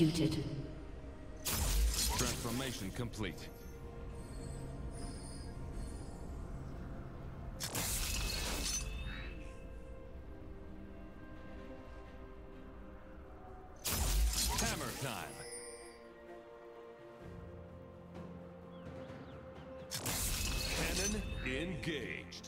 Executed. Transformation complete. Hammer time. Cannon engaged.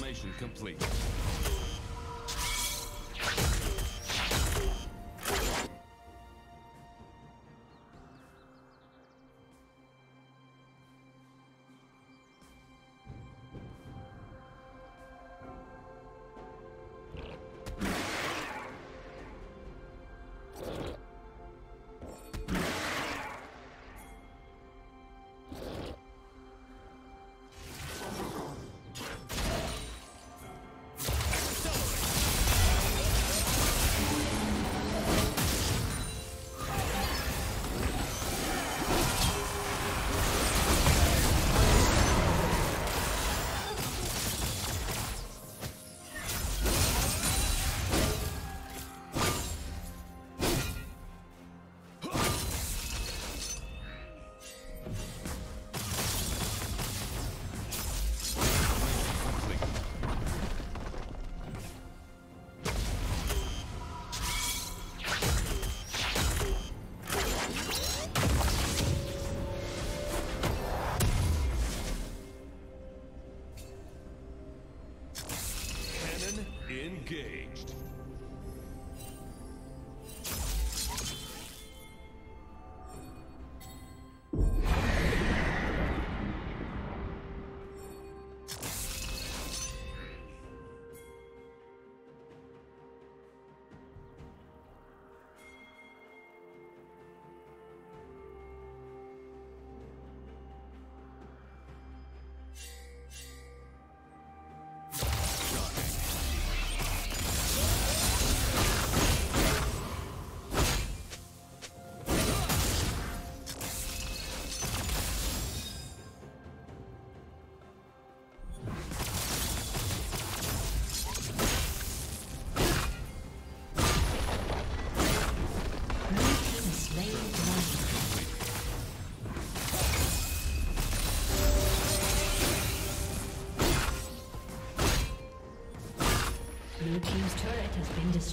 Transformation complete.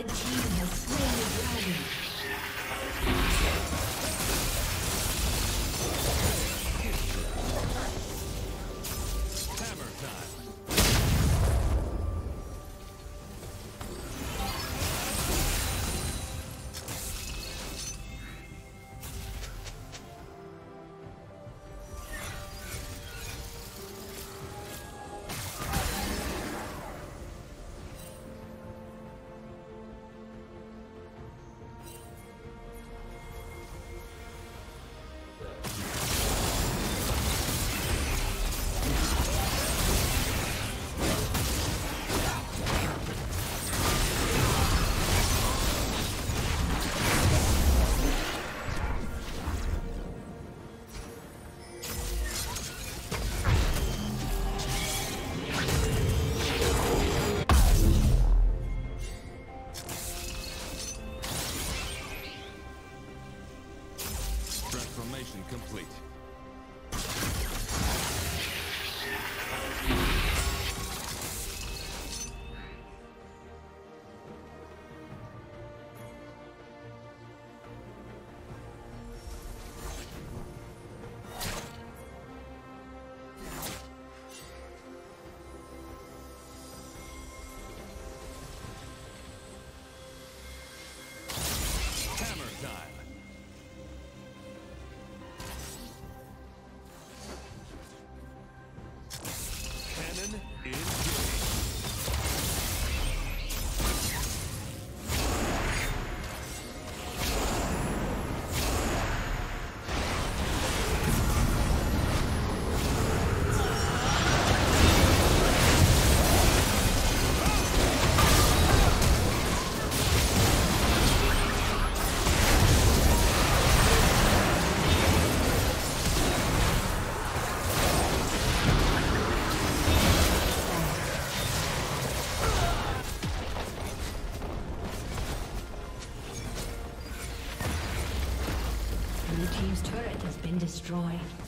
Red team destroyed.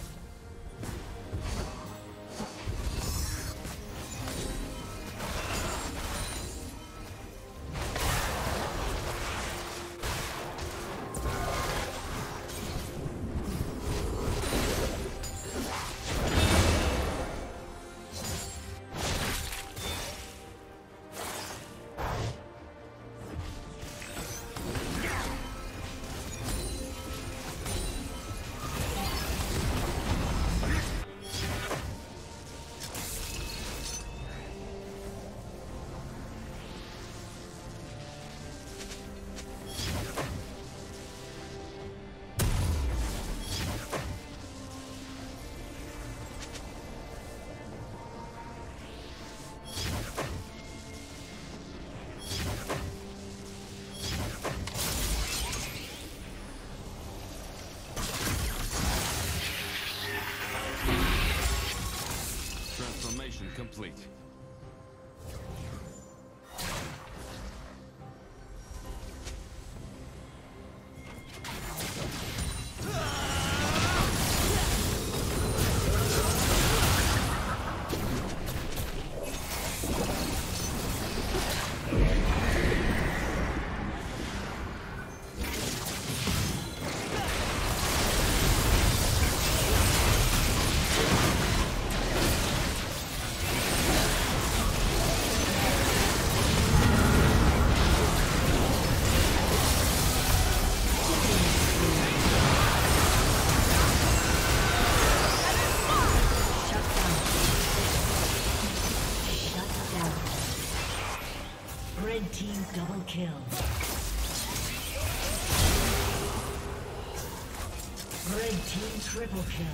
Complete. Kill. Red team triple kill.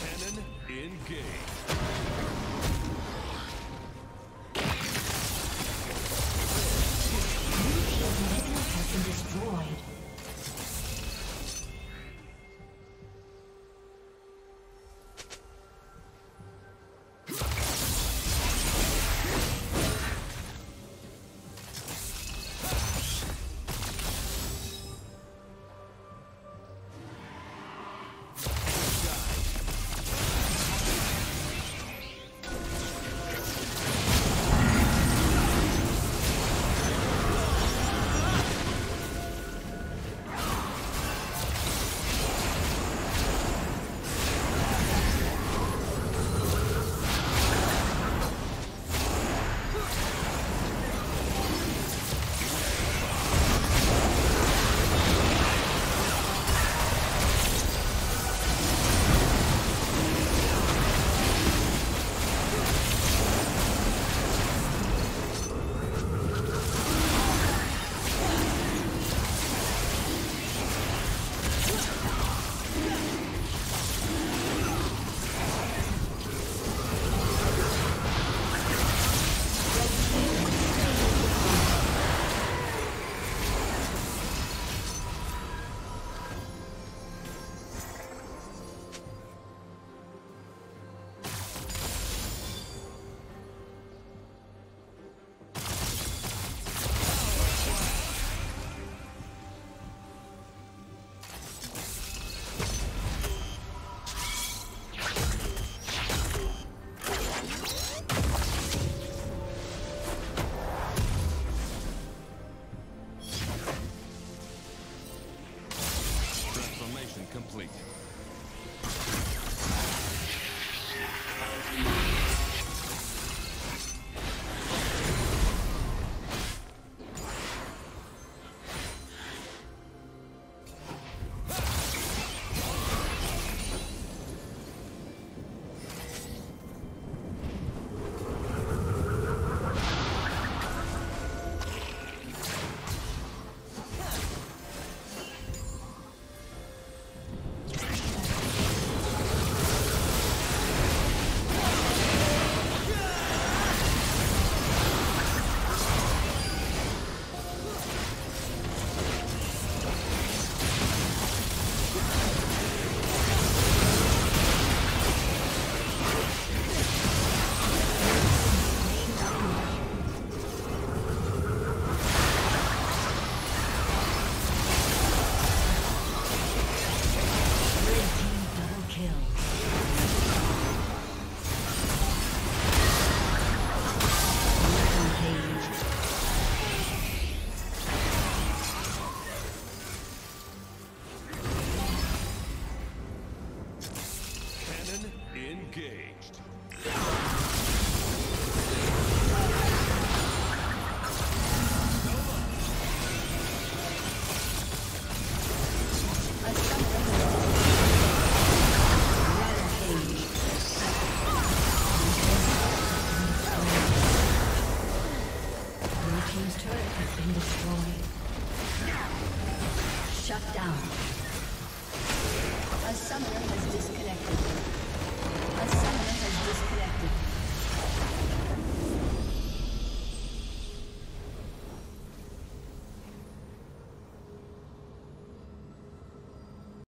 Cannon engaged.